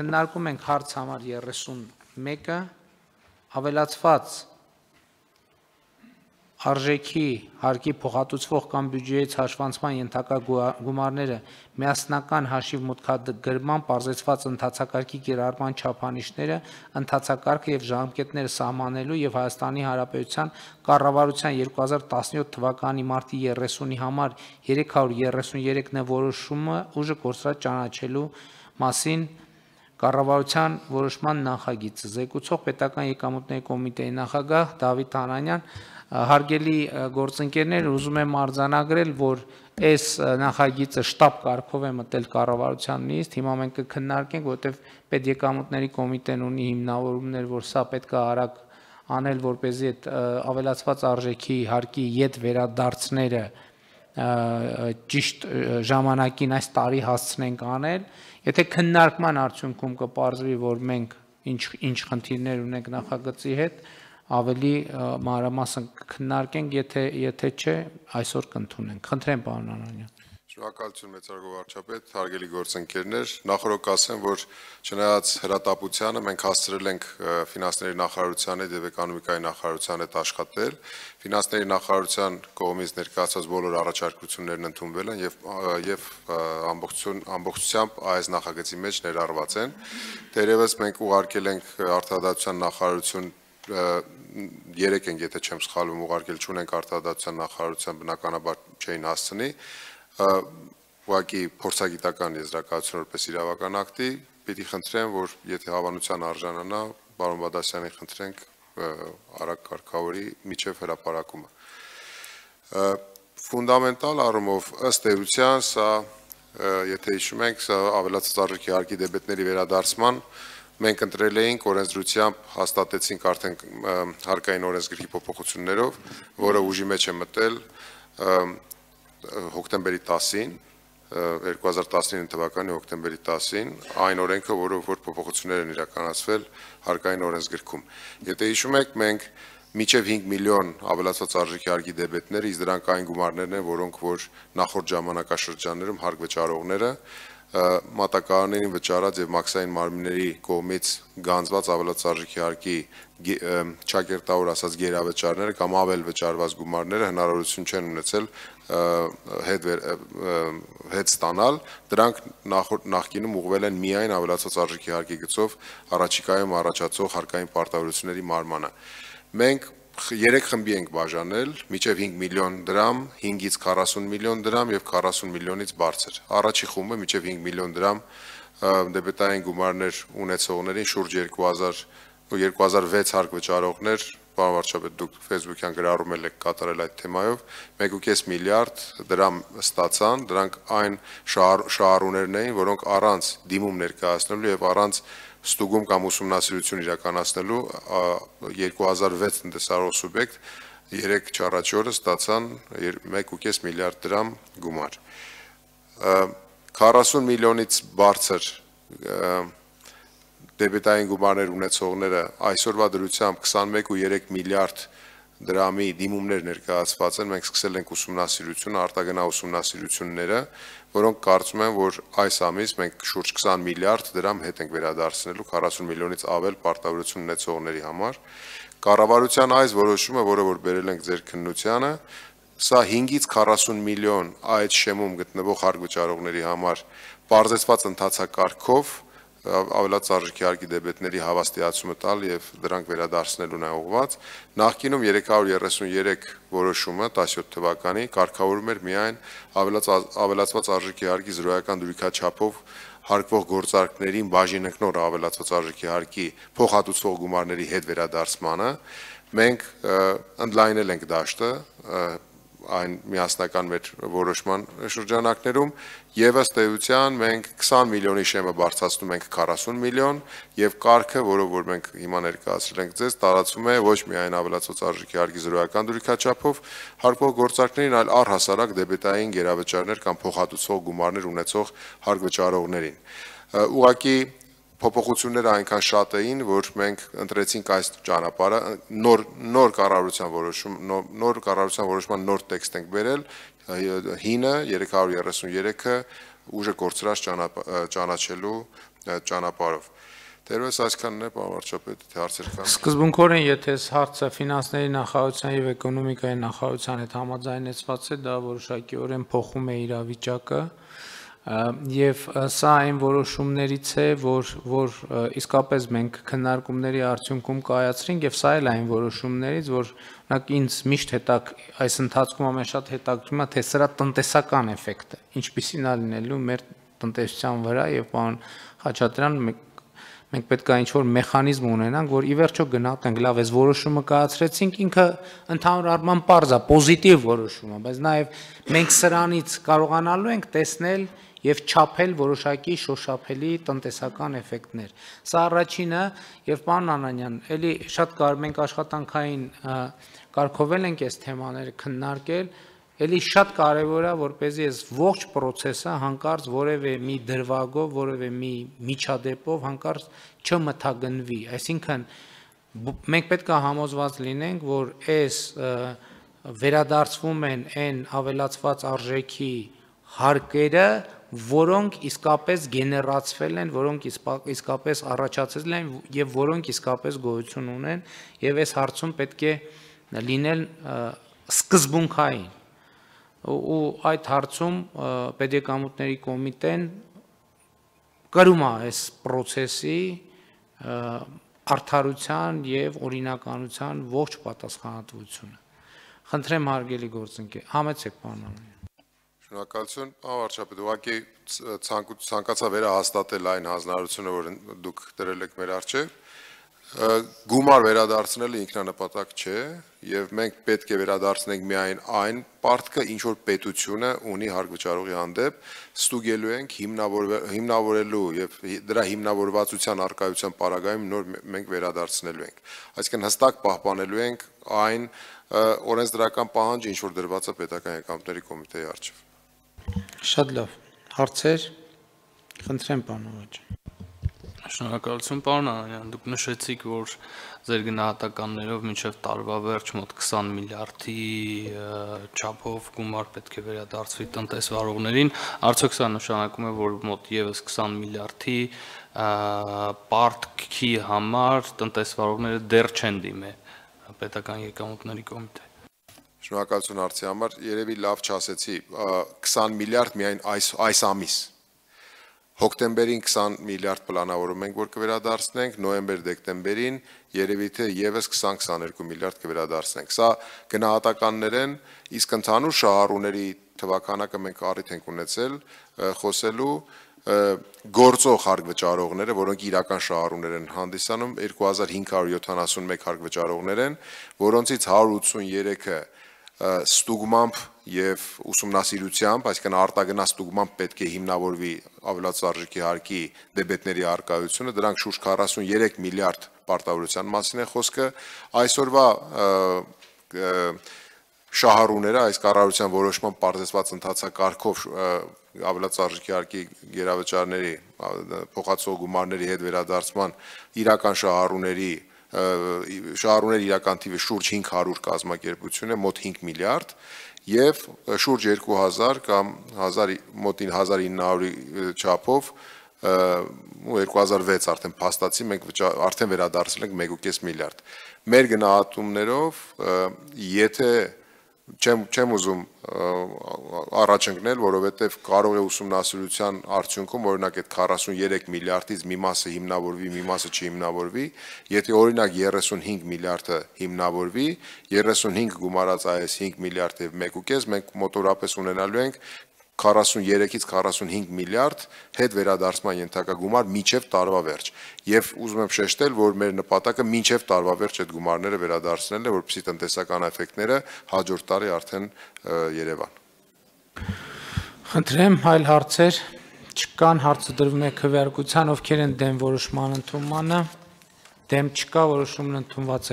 քննարկում ենք հարց համար 31-ը ավելացված արժեքի հարկի փոխհատուցվող կամ բյուջեից հաշվանցման ենթակա գումարները միասնական հաշիվ մուտքագրման պարզեցված ընթացակարգի կիրառման չափանիշները, ընթացակարգը եւ ժամկետները սահմանելու եւ Հայաստանի Հանրապետության կառավարության 2017 թվականի մարտի 30-ի համար 333 նվորոշումը ուժը կորսրած ճանաչելու մասին կառավարության որոշման նախագիծը զեկուցող պետական եկամուտների կոմիտեի նախագահ Դավիթ Անանյան հարգելի գործընկերներ, ուզում եմ արձանագրել, որ այս նախագիծը շտաբ կարգով է մտել կառավարության նիստ, հիմա մենք կքննարկենք, որովհետև պետեկամուտների կոմիտեն ունի հիմնավորումներ, որ սա պետք է արագ անել, որ เป զի այդ ավելացված արժեքի հարկի յետ վերադարձները ճիշտ ժամանակին այս տարի հասցնենք անել, եթե քննարկման արդյունքում կպարզվի, որ մենք ինչ ինչ խնդիրներ ունենք նախագծի հետ, ավելի մանրամասն քննարկենք, եթե եթե չէ, այսօր կընդունենք։ Խնդրեմ, պարոն Անանյան։ Շնորհակալություն մեծարգո վարչապետ, հարգելի գործընկերներ։ Նախորդ կասեմ, որ չնայած հրատապությանը մենք հասցրել ենք ֆինանսների նախարարության հետ եւ էկոնոմիկայի նախարարության հետ աշխատել, ֆինանսների նախարարության կողմից ներկայացված բոլոր առաջարկություններն ընդունվել են եւ եւ ամբողջություն ամբողջությամբ այս նախագծի մեջ ներառված են։ Դերևս մենք ուղարկել ենք արտադրության նախարարություն երեք ենք, եթե չեմ սխալվում, ուղարկել չունենք արտադրության նախարարության բնականաբար չէին հասցնի, ուղակի փորձագիտական եզրակացություն որպես իրավական ակտի, պիտի խնդրեմ, որ եթե հավանության արժանանա, պարոն Բադասյանի խնդրենք արագ կարգավորի միջև հրապարակումը։ Ֆունդամենտալ առումով ըստ էության սա եթե հիշում եք, սա ավելացած արժեքի հարկի դեբետների վերադարձման մենք ընտրել էինք օրենսդրությամբ հաստատեցինք արդեն հարկային օրենսգրքի փոփոխություններով, որը ուժի մեջ է մտել հոկտեմբերի 10-ին 2019 թվականի հոկտեմբերի 10-ին այն օրենքը, որով որ փոփոխություններ են իրականացվել հարկային օրենսգրքում։ Եթե հիշում եք, մենք միջև 5 միլիոն ավելացած արժեքի հարկի դեբետներ, իսկ դրանք այն գումարներն են, որոնք որ նախորդ ժամանակաշրջաններում հարկ վճարողները մատակարարներին վճարած եւ մաքսային մարմինների կողմից գանձված ավելացարժիքի հարկի ճակերտավոր ասած գերավճարները կամ ավել վճարված գումարները հնարավորություն չեն ունեցել հետ հետ ստանալ դրանք նախկինում ուղղվել են միայն ավելացած արժեքի հարկի գծով առաջիկայում առաջացող հարկային պարտավորությունների մարմանը մենք 3 խմբի ենք բաժանել, միջև 5 միլիոն դրամ, 5-ից 40 միլիոն դրամ եւ 40 միլիոնից բարձր։ Առաջի խումբը միջև 5 միլիոն դրամ դեպետային գումարներ ունեցողներին շուրջ 2000 2006 հարկ վճարողներ, պարոն վարչապետ, դուք Facebook-յան գրառում եք կատարել այդ թեմայով, 1.5 միլիարդ դրամ ստացան, դրանք այն շահառուներն էին, որոնք առանց դիմում ներկայացնելու եւ առանց ստուգում կամ ուսումնասիրություն իրականացնելու 2006 տնտեսարող սուբյեկտ 3 չառաջորը ստացան 1.5 միլիարդ դրամ գումար։ 40 միլիոնից բարձր դեբետային գումարներ ունեցողները այսօրվա դրությամբ 21.3 միլիարդ դրամի դիմումներ ներկայացված են, մենք սկսել ենք ուսումնասիրությունը, արտագնա ուսումնասիրությունները, որոնք կարծում են, որ այս ամիս մենք շուրջ 20 միլիարդ դրամ հետ ենք վերադարձնելու 40 միլիոնից ավել պարտավորություն ունեցողների համար։ Կառավարության այս որոշումը, որը որ բերել ենք ձեր քննությանը, սա 5-ից 40 միլիոն այդ շեմում գտնվող հարգվճարողների համար բարձեցված ընթացակարգով ավելած արժեքի հարկի դեբետների հավաստիացումը տալ եւ դրանք վերադարձնելուն է ուղված նախկինում 333 որոշումը 17 թվականի կարգավորում էր միայն ավելաց ավելացված արժեքի հարկի զրոյական դրույքաչափով հարկվող գործարքներին բաժինեկնոր ավելացված արժեքի հարկի փոխհատուցվող գումարների հետ վերադարձմանը մենք ընդլայնել ենք դաշտը այն միասնական մեր որոշման շրջանակներում եւ ըստ էության մենք 20 միլիոնի շեմը բարձրացնում ենք 40 միլիոն եւ կարգը, որը որ մենք հիմա ներկայացրել ենք ձեզ, տարածվում է ոչ միայն ավելացած արժեքի հարկի զրոյական դուրիքաչափով հարկվող գործարքներին, այլ առհասարակ դեբետային գերավճարներ կամ փոխհատուցող գումարներ ունեցող հարկվճարողներին։ Ուղղակի փոփոխությունները այնքան շատ էին, որ մենք ընտրեցինք այս ճանապարհը, նոր նոր կառավարության որոշում, նոր կառավարության որոշման նոր տեքստ ենք բերել, հինը 333-ը ուժը կորցրած ճանաչելու ճանապարհով։ Դերևս այսքանն է, պարոն վարչապետ, թե հարցեր կան։ Սկզբունքորեն, եթե այս հարցը ֆինանսների նախարարության եւ էկոնոմիկայի նախարարության հետ համաձայնեցված է, դա որոշակիորեն փոխում է իրավիճակը եւ սա այն որոշումներից է, որ որ իսկապես մենք քննարկումների արդյունքում կայացրինք եւ սա էլ այն որոշումներից, որ օրինակ ինձ միշտ հետակ այս ընթացքում ամեն շատ հետաքրքրում է թե սրա տնտեսական էֆեկտը ինչպիսին է լինելու մեր տնտեսության վրա եւ պարոն Խաչատրյան մենք պետք է ինչ-որ մեխանիզմ ունենանք, որ ի վերջո գնահատենք, լավ, այս որոշումը կայացրեցինք, ինքը ընդհանուր առմամբ པարզ է, պոզիտիվ որոշում է, բայց նաև մենք սրանից կարողանալու ենք տեսնել եւ չափել որոշակի շոշափելի տնտեսական էֆեկտներ։ Սա առաջինը եւ պարոն Անանյան, ելի շատ կար մենք աշխատանքային կարգովել ենք այս թեմաները քննարկել, ելի շատ կարևոր է որ เป զի այս ողջ process-ը հանկարծ որևէ մի դրվագով, որևէ մի միջադեպով հանկարծ չմթագնվի, այսինքն մենք պետք է համոզված լինենք, որ այս վերադարձվում են այն ավելացված արժեքի հարկերը, որոնք իսկապես գեներացվել են, որոնք իսկապես առաջացել են եւ որոնք իսկապես գոյություն ունեն եւ այս հարցում պետք է լինել սկզբունքային ու այդ հարցում pedagogamutների կոմիտեն կրում է այս process-ի արդարության եւ օրինականության ողջ պատասխանատվությունը։ Խնդրեմ հարգելի գործընկեր, համեցեք պարոն Շնորհակալություն, պարոն վարչապետ, ուղղակի ցանկացա վերահաստատել այն հանձնարարությունը, որ դուք դրել եք մեր առջև գումար վերադարձնելը ինքնանպատակ չէ եւ մենք պետք է վերադարձնենք միայն այն պարտքը, ինչ որ պետությունը ունի հարկ վճարողի հանդեպ, ստուգելու ենք հիմնավորելու եւ դրա հիմնավորվածության արկայության պարագայում նոր մենք վերադարձնելու ենք։ Այսինքն հստակ պահպանելու ենք այն օրենսդրական պահանջը, ինչ որ դրված է պետական եկամուտների կոմիտեի արչեւ։ Շատ լավ։ Հարցեր։ Խնդրեմ, պարոն Օջան։ Շնորհակալություն, պարոն Անանյան, դուք նշեցիք, որ ձեր գնահատականներով մինչև տարվա վերջ մոտ 20 միլիարդի չափով գումար պետք է վերադարձվի տնտեսվարողներին։ Արդյոք սա նշանակում է, որ մոտ եւս 20 միլիարդի պարտքի համար տնտեսվարողները դեռ չեն դիմել պետական եկամուտների կոմիտե։ Շնորհակալություն հարցի համար։ Երևի լավ չասեցի, 20 միլիարդ միայն այս այս ամիս։ Հոկտեմբերին 20 միլիարդ պլանավորում ենք, որ կվերադարձնենք, նոյեմբեր-դեկտեմբերին երևի թե եւս 20-22 միլիարդ կվերադարձնենք։ Սա գնահատականներ են, իսկ ընդհանուր շահառուների թվականակը մենք առիթ ենք ունեցել խոսելու գործող հարկ վճարողները, որոնք իրական շահառուներ են հանդիսանում 2571 հարկ վճարողներ են, որոնցից 183-ը ստուգմամբ եւ ուսումնասիրությամբ, այսինքն արտագնա ստուգմամբ պետք է հիմնավորվի ավելացարժեքի հարկի դեբետների արկայությունը, դրանք շուրջ 43 միլիարդ պարտավորության մասին է խոսքը։ Այսօրվա շահառուները այս կառավարության որոշման բարձրացված ընթացակարգով ավելացարժեքի հարկի գերավճարների փոխածող գումարների հետ վերադարձման իրական շահառուների շահառուների իրական թիվը շուրջ 500 կազմակերպություն է, մոտ 5 միլիարդ եւ շուրջ 2000 կամ 1000 մոտ 1900-ի չափով ու 2006 արդեն փաստացի մենք արդեն վերադարձել ենք 1.5 միլիարդ։ Մեր գնահատումներով եթե չեմ չեմ ուզում առաջ ընկնել, որովհետև կարող է ուսումնասիրության արդյունքում օրինակ այդ 43 միլիարդից մի մասը հիմնավորվի, մի մասը չհիմնավորվի, եթե օրինակ 35 միլիարդը հիմնավորվի, 35 գումարած այս 5 միլիարդ եւ 1.5 մենք մոտորապես ունենալու ենք 43-ից 45 միլիարդ հետ վերադարձման ենթակա գումար միջև տարվա վերջ։ Եվ ուզում եմ շեշտել, որ մեր նպատակը միջև տարվա վերջ այդ գումարները վերադարձնելն է, որպեսզի տնտեսական էֆեկտները հաջորդ տարի արդեն Երևան։ Խնդրեմ այլ հարցեր չկան հարցը դրվում է քվեարկության ովքեր են դեմ որոշման ընդունմանը դեմ չկա որոշումն ընդունված է